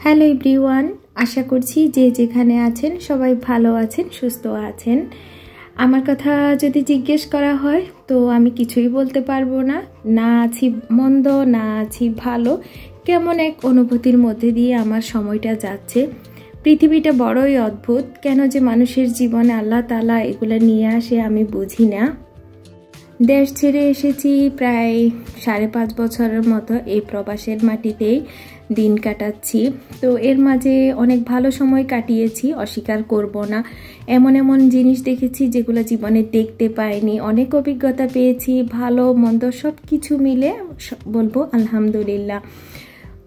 Hello everyone, আশা করছি যে যেখানে আছেন সবাই ভালো আছেন, সুস্থ আছেন। আমার কথা যদি জিজ্ঞেস করা হয়, তো আমি কিছুই বলতে পারব না। না আছি মন্দ, না আছি ভালো। কেমন এক অনুভূতির মধ্যে দিয়ে আমার সময়টা যাচ্ছে। পৃথিবীটা বড়ই অদ্ভুত। কেন যে মানুষের জীবনে আল্লাহ তালা এগুলো নিয়ে আসে আমি বুঝি না। দেশ ছেড়ে এসেছি প্রায় সাড়ে পাঁচ বছরের মতো এই প্রবাসের মাটিতেই দিন কাটাচ্ছি। তো এর মাঝে অনেক ভালো সময় কাটিয়েছি, অস্বীকার করব না। এমন এমন জিনিস দেখেছি যেগুলো জীবনে দেখতে পাইনি। অনেক অভিজ্ঞতা পেয়েছি, ভালো, মন্দ সব কিছু মিলে বলব আলহামদুলিল্লাহ।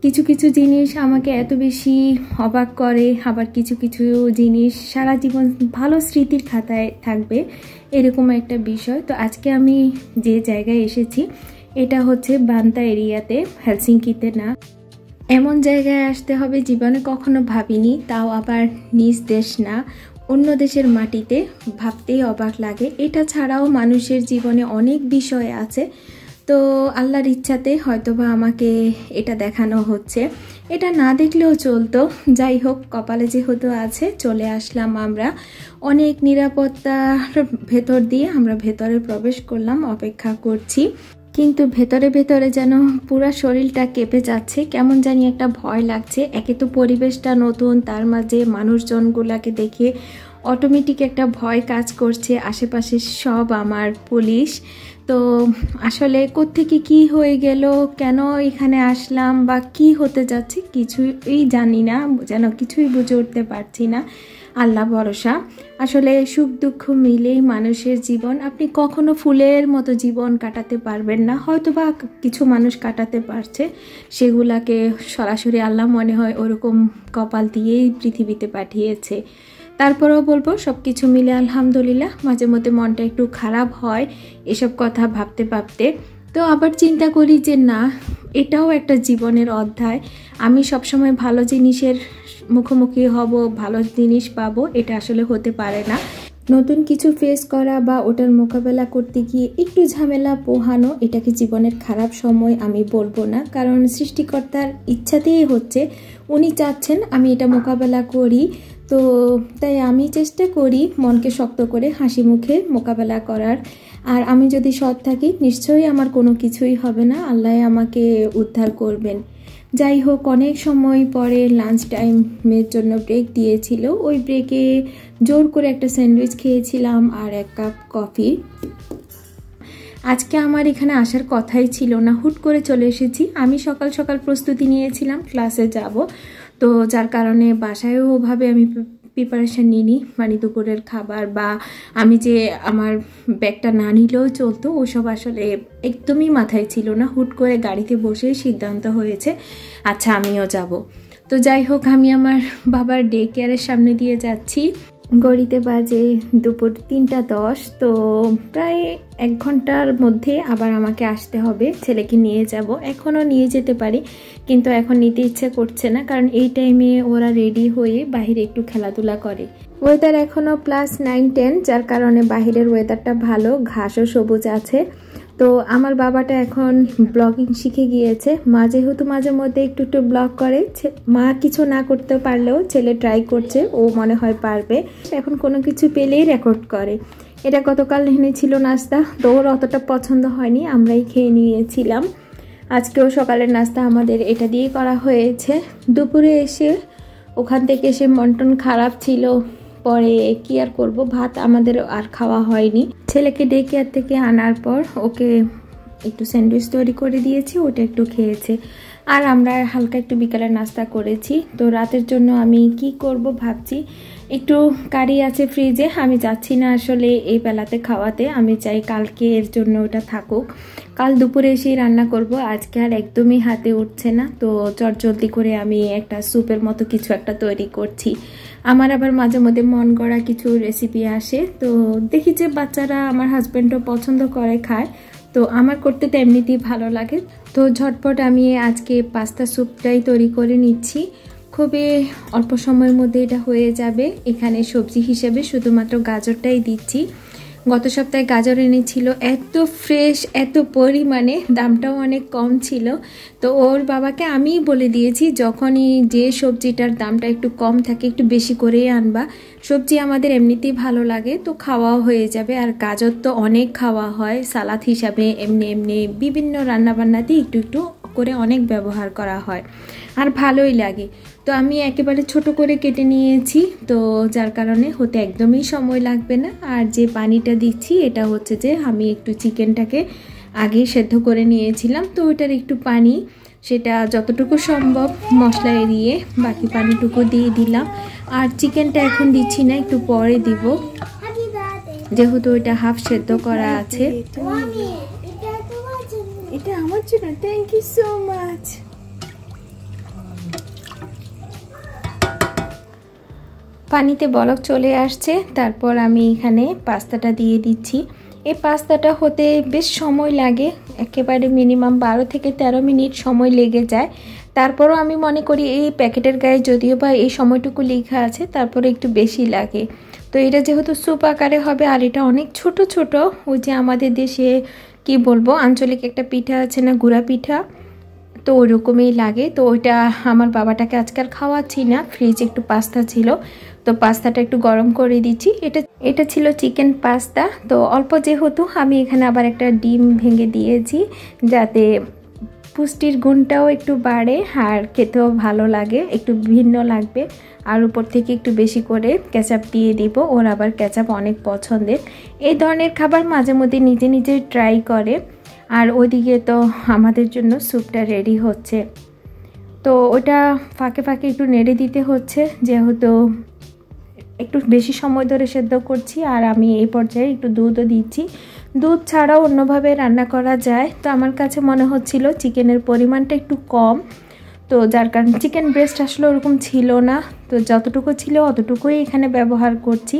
কিছু কিছু জিনিস আমাকে এত বেশি অবাক করে, আবার কিছু কিছু জিনিস সারা জীবন ভালো স্মৃতির খাতায় থাকবে, এরকম একটা বিষয়। তো আজকে আমি যে জায়গায় এসেছি, এটা হচ্ছে বান্তা এরিয়াতে হেলসিংকিতে না। এমন জায়গায় আসতে হবে জীবনে কখনো ভাবিনি, তাও আবার নিজ দেশ না। অন্য দেশের মাটিতে ভাবতেই অবাক লাগে। এটা ছাড়াও মানুষের জীবনে অনেক বিষয় আছে। তো আল্লাহর ইচ্ছাতে হয়তোবা আমাকে এটা দেখানো হচ্ছে। এটা না দেখলেও চলতো। যাই হোক, কপালে যেহেতু আছে, চলে আসলাম আমরা। অনেক নিরাপত্তার ভেতর দিয়ে আমরা ভেতরে প্রবেশ করলাম, অপেক্ষা করছি। কিন্তু ভেতরে ভেতরে যেন পুরো শরীরটা কেঁপে যাচ্ছে, কেমন জানি একটা ভয় লাগছে। একে তো পরিবেশটা নতুন, তার মাঝে মানুষজনগুলাকে দেখে অটোমেটিক একটা ভয় কাজ করছে। আশেপাশে সব আমার পুলিশ। তো আসলে কোত্থেকে কি হয়ে গেল? কেন এখানে আসলাম বা কি হতে যাচ্ছে কিছুই জানি না, যেন কিছুই বুঝে উঠতে পারছি না। আল্লাহ ভরসা। আসলে সুখ দুঃখ মিলেই মানুষের জীবন। আপনি কখনো ফুলের মতো জীবন কাটাতে পারবেন না হয়তো বা কিছু মানুষ কাটাতে পারছে। সেগুলাকে সরাসরি আল্লাহ মনে হয় ওরকম কপাল দিয়েই পৃথিবীতে পাঠিয়েছে। তারপরেও বলব সব কিছু মিলে আলহামদুলিল্লাহ। মাঝে মধ্যে মনটা একটু খারাপ হয় এসব কথা ভাবতে ভাবতে। তো আবার চিন্তা করি যে, না, এটাও একটা জীবনের অধ্যায়। আমি সবসময় ভালো জিনিসের মুখোমুখি হব, ভালো জিনিস পাবো, এটা আসলে হতে পারে না। নতুন কিছু ফেস করা বা ওটার মোকাবেলা করতে গিয়ে একটু ঝামেলা পোহানো, এটাকে জীবনের খারাপ সময় আমি বলব না। কারণ সৃষ্টিকর্তার ইচ্ছাতেই হচ্ছে, উনি চাচ্ছেন আমি এটা মোকাবেলা করি। তো তাই আমি চেষ্টা করি মনকে শক্ত করে হাসি মুখে মোকাবেলা করার। আর আমি যদি সৎ থাকি, নিশ্চয়ই আমার কোনো কিছুই হবে না। আল্লাহ আমাকে উদ্ধার করবেন। যাই হোক, অনেক সময় পরে লাঞ্চ টাইমের জন্য ব্রেক দিয়েছিল। ওই ব্রেকে জোর করে একটা স্যান্ডউইচ খেয়েছিলাম আর এক কাপ কফি আজকে আমার এখানে আসার কথাই ছিল না। হুট করে চলে এসেছি। আমি সকাল সকাল প্রস্তুতি নিয়েছিলাম ক্লাসে যাব। তো যার কারণে বাসায়ও ওভাবে আমি প্রিপারেশান নিইনি। মানে দুপুরের খাবার বা আমি যে আমার ব্যাগটা না নিলেও চলতো, ওসব আসলে একদমই মাথায় ছিল না। হুট করে গাড়িতে বসে সিদ্ধান্ত হয়েছে আচ্ছা আমিও যাব। তো যাই হোক, আমি আমার বাবার ডে কেয়ারের সামনে দিয়ে যাচ্ছি। গড়িতে বাজে দুপুর তিনটা দশ, তো প্রায় এক ঘণ্টার মধ্যে আবার আমাকে আসতে হবে, ছেলেকে নিয়ে যাব। এখনও নিয়ে যেতে পারি, কিন্তু এখন নিতে ইচ্ছে করছে না, কারণ এই টাইমে ওরা রেডি হয়ে বাহিরে একটু খেলাধুলা করে। ওয়েদার এখনও প্লাস নাইন টেন যার কারণে বাহিরের ওয়েদারটা ভালো, ঘাসও সবুজ আছে। তো আমার বাবাটা এখন ব্লগিং শিখে গিয়েছে। মা যেহেতু মাঝে মধ্যে একটু একটু ব্লগ করে মা কিছু না করতে পারলেও ছেলে ট্রাই করছে, ও মনে হয় পারবে। এখন কোনো কিছু পেলেই রেকর্ড করে। এটা গতকাল এনেছিল নাস্তা, তো ওর অতটা পছন্দ হয়নি, আমরাই খেয়ে নিয়েছিলাম। আজকেও সকালের নাস্তা আমাদের এটা দিয়ে করা হয়েছে। দুপুরে এসে ওখান থেকে এসে মন্টন খারাপ ছিল। পরে কি আর করব? ভাত আমাদের আর খাওয়া হয়নি। ছেলেকে ডেকে আর থেকে আনার পর ওকে একটু স্যান্ডউইচ তৈরি করে দিয়েছি, ওটা একটু খেয়েছে। আর আমরা হালকা একটু বিকালে নাস্তা করেছি। তো রাতের জন্য আমি কি করব ভাবছি, একটু কারি আছে ফ্রিজে আমি যাচ্ছি না আসলে এই বেলাতে খাওয়াতে। আমি চাই কালকে এর জন্য ওটা থাকুক। কাল দুপুরে এসেই রান্না করব, আজকে আর একদমই হাতে উঠছে না। তো চটজলদি করে আমি একটা স্যুপের মতো কিছু একটা তৈরি করছি। আমার আবার মাঝে মধ্যে মন গড়া কিছু রেসিপি আসে। তো দেখি যে বাচ্চারা আমার হাজব্যান্ডও পছন্দ করে, খায়। তো আমার করতে তো এমনিতেই ভালো লাগে। তো ঝটপট আমি আজকে পাস্তা স্যুপটাই তৈরি করে নিচ্ছি। খুবই অল্প সময়ের মধ্যে এটা হয়ে যাবে। এখানে সবজি হিসেবে শুধুমাত্র গাজরটাই দিচ্ছি। গত সপ্তাহে গাজর এনেছিল, এত ফ্রেশ এত পরিমাণে, দামটাও অনেক কম ছিল। তো ওর বাবাকে আমিই বলে দিয়েছি, যখনই যে সবজিটার দামটা একটু কম থাকে, একটু বেশি করেই আনবা। সবজি আমাদের এমনিতেই ভালো লাগে, তো খাওয়াও হয়ে যাবে। আর গাজর তো অনেক খাওয়া হয়, সালাদ হিসাবে এমনি এমনি বিভিন্ন রান্নাবান্নাতেই একটু একটু করে অনেক ব্যবহার করা হয়। আর ভালোই লাগে। তো আমি একেবারে ছোট করে কেটে নিয়েছি। তো যার কারণে হতে একদমই সময় লাগবে না। আর যে পানিটা দিচ্ছি, এটা হচ্ছে যে আমি একটু চিকেনটাকে আগে সেদ্ধ করে নিয়েছিলাম। তো ওইটার একটু পানি, সেটা যতটুকু সম্ভব মশলা এড়িয়ে বাকি পানিটুকু দিয়ে দিলাম। আর চিকেনটা এখন দিচ্ছি না, একটু পরে দিব। যেহেতু ওইটা হাফ সেদ্ধ করা আছে। জন্য থ্যাংক ইউ সো মাচ পানিতে বলক চলে আসছে, তারপর আমি এখানে পাস্তাটা দিয়ে দিচ্ছি। এই পাস্তাটা হতে বেশ সময় লাগে, একেবারে মিনিমাম বারো থেকে ১৩ মিনিট সময় লেগে যায়। তারপরও আমি মনে করি এই প্যাকেটের গায়ে যদিও বা এই সময়টুকু লেখা আছে তারপরে একটু বেশি লাগে। তো এটা যেহেতু স্যুপ আকারে হবে, আর এটা অনেক ছোট ছোট, ওই যে আমাদের দেশে কি বলব, আঞ্চলিক একটা পিঠা আছে না, গুড়া পিঠা, তো ওইরকমই লাগে। তো ওইটা আমার বাবাটাকে আজকাল খাওয়াচ্ছি না ফ্রিজে একটু পাস্তা ছিল, তো পাস্তাটা একটু গরম করে দিচ্ছি। এটা এটা ছিল চিকেন পাস্তা তো অল্প যেহেতু আমি এখানে আবার একটা ডিম ভেঙে দিয়েছি, যাতে পুষ্টির গুণটাও একটু বাড়ে আর খেতেও ভালো লাগে, একটু ভিন্ন লাগবে। আর উপর থেকে একটু বেশি করে ক্যাচাপ দিয়ে দিব, ওর আবার ক্যাচাপ অনেক পছন্দের। এই ধরনের খাবার মাঝে মধ্যে নিজে নিজে ট্রাই করে। আর ওইদিকে তো আমাদের জন্য স্যুপটা রেডি হচ্ছে। তো ওটা ফাঁকে ফাঁকে একটু নেড়ে দিতে হচ্ছে, যেহেতু একটু বেশি সময় ধরে সেদ্ধ করছি আর আমি এই পর্যায়ে একটু দুধও দিচ্ছি। দুধ ছাড়াও অন্যভাবে রান্না করা যায়। তো আমার কাছে মনে হচ্ছিল চিকেনের পরিমাণটা একটু কম। তো যার কারণে চিকেন ব্রেস্ট আসলে ওরকম ছিল না। তো যতটুকু ছিল অতটুকুই এখানে ব্যবহার করছি।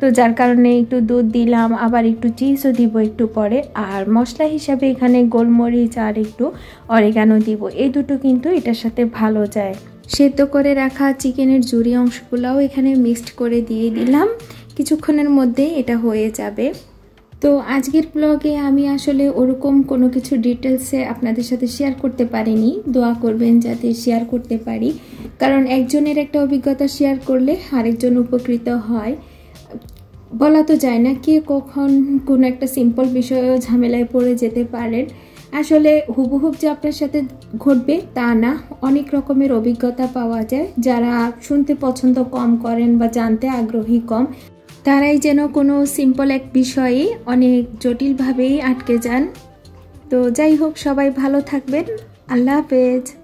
তো যার কারণে একটু দুধ দিলাম, আবার একটু চিজও দিব একটু পরে। আর মশলা হিসাবে এখানে গোলমরিচ আর একটু অরেগানো দিব। এই দুটো কিন্তু এটার সাথে ভালো যায়। সেদ্ধ করে রাখা চিকেনের জুড়ি অংশগুলোও এখানে মিক্সড করে দিয়ে দিলাম। কিছুক্ষণের মধ্যেই এটা হয়ে যাবে। তো আজকের ব্লগে আমি আসলে ওরকম কোনো কিছু ডিটেলসে আপনাদের সাথে শেয়ার করতে পারিনি। দোয়া করবেন যাতে শেয়ার করতে পারি। কারণ একজনের একটা অভিজ্ঞতা শেয়ার করলে আরেকজন উপকৃত হয়। বলা তো যায় না কে কখন কোনো একটা সিম্পল বিষয়েও ঝামেলায় পড়ে যেতে পারেন আসলে হুবহুব যে আপনার সাথে ঘটবে তা না। অনেক রকমের অভিজ্ঞতা পাওয়া যায়। যারা শুনতে পছন্দ কম করেন বা জানতে আগ্রহী কম তারাই যেন কোনো সিম্পল এক বিষয়ে অনেক জটিলভাবেই আটকে যান। তো যাই হোক, সবাই ভালো থাকবেন। আল্লাহ হাফেজ।